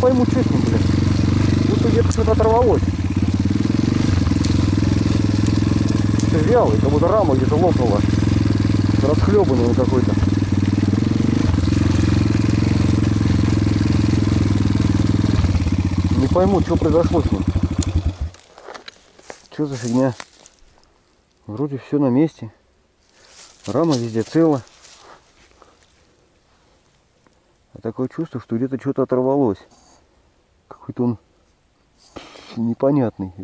пойму, что с ним, блин. Будто где-то что-то оторвалось. Все вялый, как будто рама где-то лопнула. Расхлебанный он какой-то. Не пойму, что произошло с ним. Что за фигня? Вроде все на месте. Рама везде цела. А такое чувство, что где-то что-то оторвалось. Какой-то он непонятный.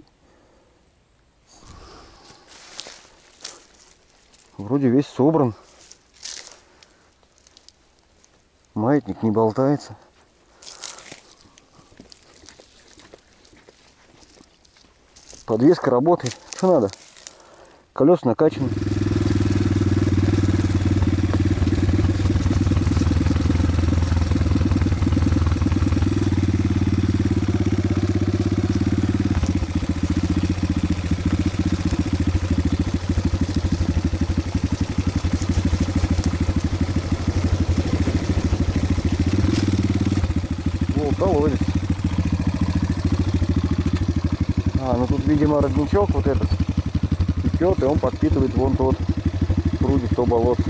Вроде весь собран. Маятник не болтается. Подвеска работает. Что надо? Колес накачаны. О, колодец. А, ну тут, видимо, родничок вот этот течет, и он подпитывает вон тот прудик, то болотце.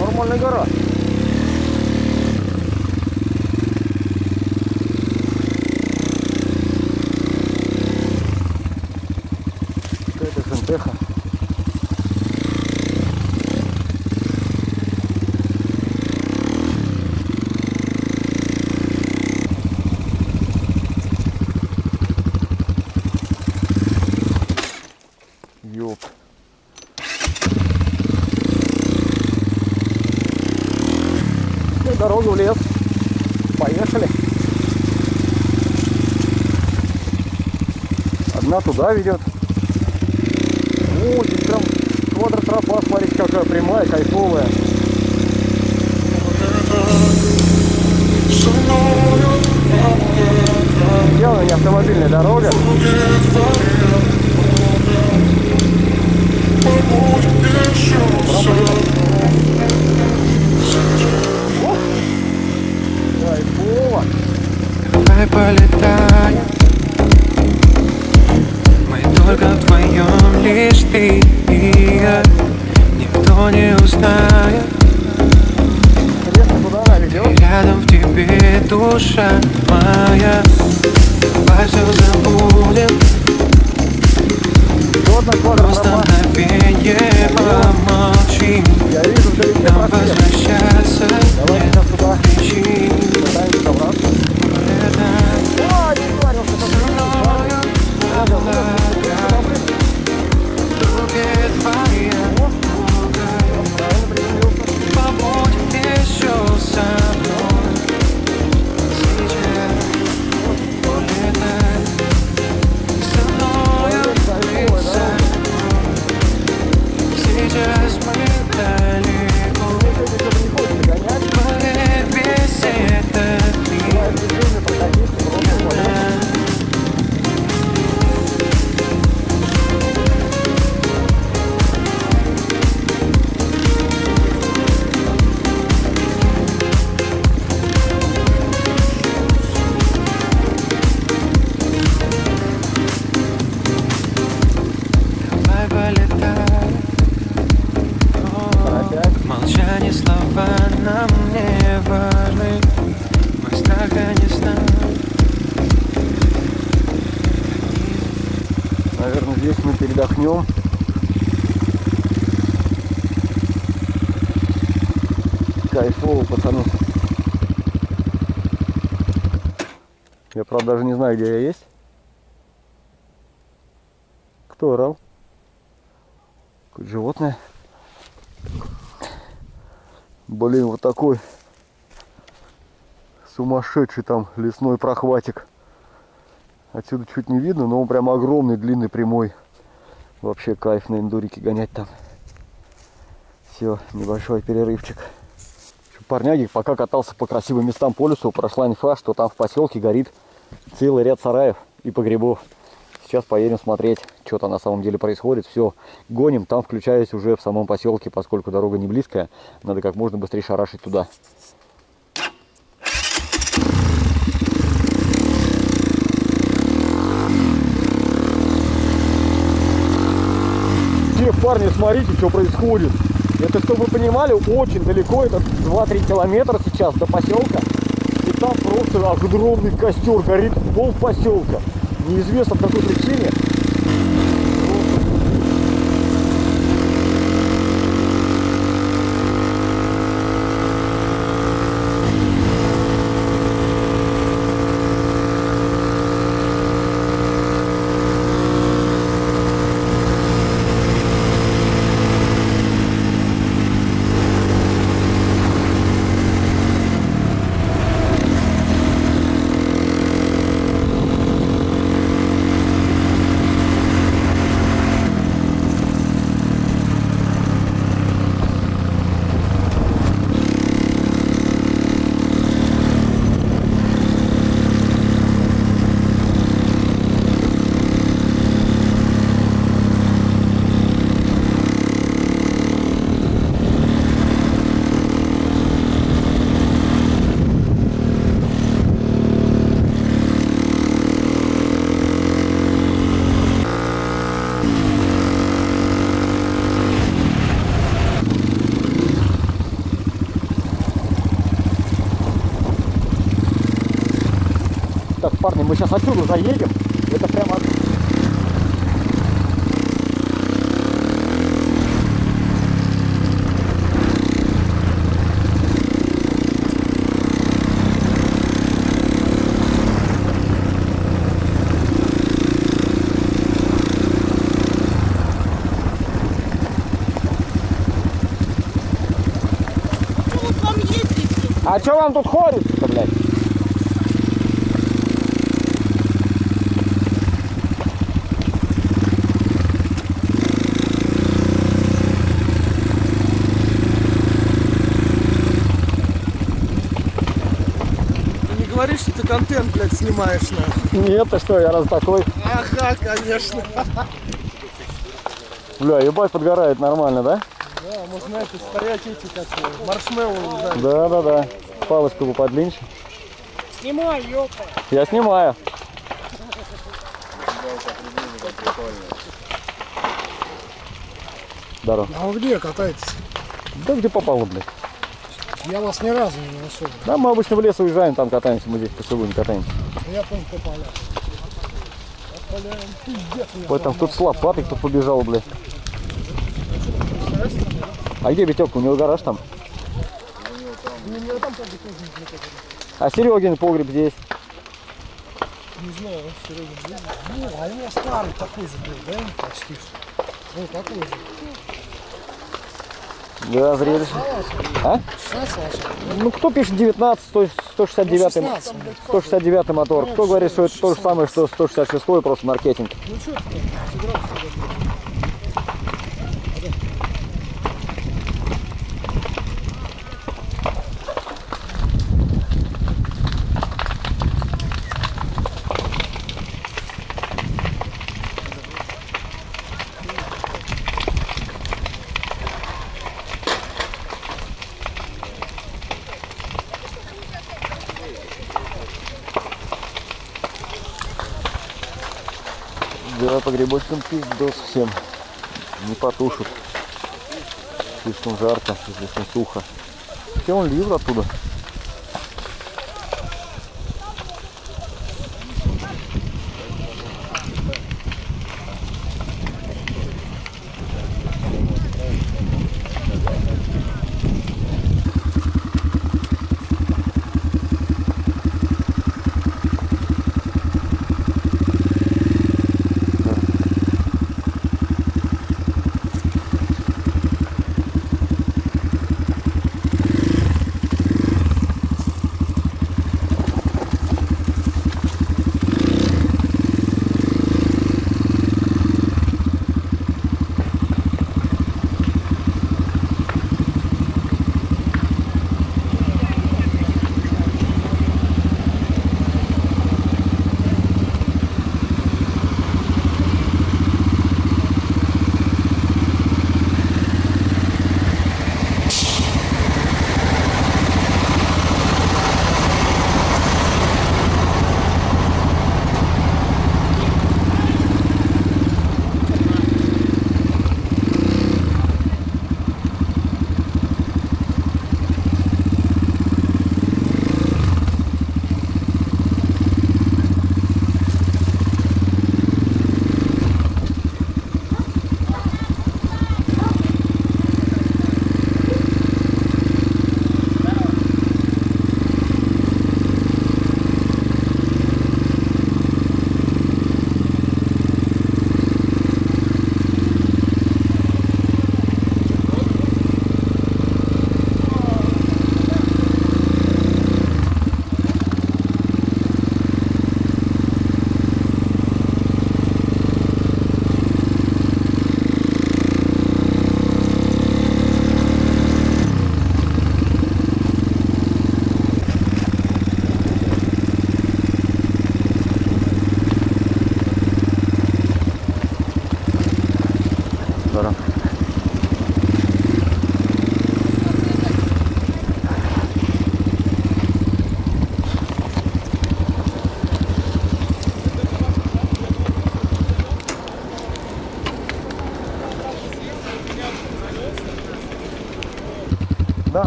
О, Нормальная гора. Ёп. Ну, дорога в лес. Поехали. Одна туда ведет. О, здесь прям квадротропа, смотрите, какая прямая, кайфовая. Явно не автомобильная дорога. Кайфово. Давай полетаем Мы только вдвоем лишь ты и я Никто не узнает рядом в тебе душа моя. Давай все забудем Просто квадротропа. мгновенье помолчим Я вижу вдалеке Нам просвет. возвращаться Давай нет сейчас туда. причин Пытаемся добраться. Летать А, не ударился, там мною облака слова нам не важны Мы страха не знаем Наверное, здесь мы передохнем. Кайфово, пацаны. Я, правда, даже не знаю, где я есть. Кто орал? Какое животное. Блин, вот такой сумасшедший там лесной прохватик. Отсюда чуть не видно, но он прям огромный, длинный, прямой. Вообще кайф на эндурике гонять там. Все, небольшой перерывчик. Парняги, пока катался по красивым местам по лесу, прошла инфа, что там в поселке горит целый ряд сараев и погребов. Сейчас поедем смотреть, что там на самом деле происходит. Все, гоним, там включаясь уже в самом поселке, поскольку дорога не близкая, надо как можно быстрее шарашить туда. Все, парни, смотрите, что происходит. Это, чтобы вы понимали, очень далеко, это 2-3 километра сейчас до поселка. И там просто огромный костер горит пол поселка. Неизвестно по какой причине. Так, парни, мы сейчас отсюда заедем. Это прямо... А что вам тут ходится-то, блядь? Ты не говоришь, что ты контент, блядь, снимаешь на. Нет, ты что, я раз такой. Ага, конечно. Бля, ебать подгорает нормально, да? Да, можно это стоять эти как маршмеллоу, да. Да, да, да. Палочку бы подлиннее. Снимай, ёпта. Я снимаю. Здорово. А вы где катаетесь? Да где попало, блядь? Я вас ни разу не нашел. Да, мы обычно в лес уезжаем, там катаемся, мы здесь по селу не катаемся. Я тоже по полям. По полям пиздец у меня Вот там тут с лопатой кто побежал, блядь. А где Витек? У него гараж там? А Серегин погреб здесь. Не знаю, Серега. Ну, а у меня старый такой же был, да? Почти. Ну, такой же. Да, зрелище. А? 16 ваша? Ну, кто пишет 19, 100, 169, 16. 169 мотор? Кто говорит, что это то же самое, что 166, просто маркетинг? Ну, что ты по грибочкам пиздос всем. Не потушат. Слишком жарко, слишком сухо. Все, он ливр оттуда.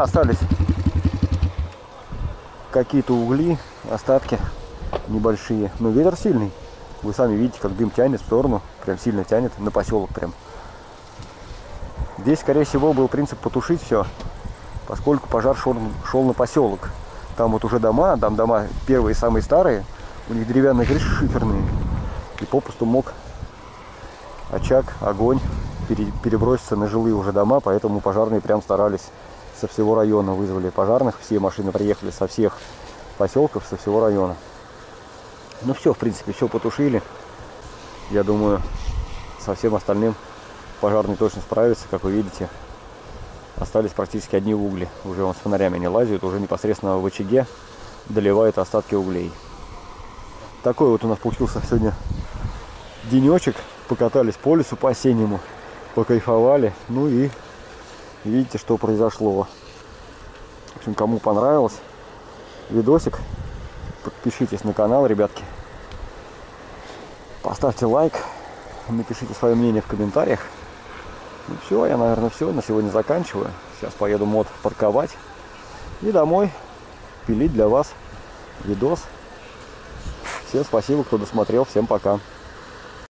Остались какие-то угли, остатки небольшие. Но ветер сильный. Вы сами видите, как дым тянет в сторону. Прям сильно тянет на поселок прям. Здесь, скорее всего, был принцип потушить все, поскольку пожар шел, шел на поселок. Там вот уже дома, там дома первые самые старые, у них деревянные крыши шиферные. И попросту мог очаг, огонь пере- переброситься на жилые уже дома, поэтому пожарные прям старались со всего района вызвали пожарных, все машины приехали со всех поселков, со всего района. Ну все, в принципе, все потушили. Я думаю, со всем остальным пожарные точно справятся, как вы видите. Остались практически одни угли. Уже он с фонарями не лазит, уже непосредственно в очаге доливают остатки углей. Такой вот у нас получился сегодня денечек. Покатались по лесу по-осеннему, покайфовали. Ну и видите, что произошло. В общем, кому понравилось видосик, подпишитесь на канал, ребятки. Поставьте лайк, напишите свое мнение в комментариях. Ну все, я, наверное, все. На сегодня заканчиваю. Сейчас поеду мод парковать. И домой пилить для вас видос. Всем спасибо, кто досмотрел. Всем пока.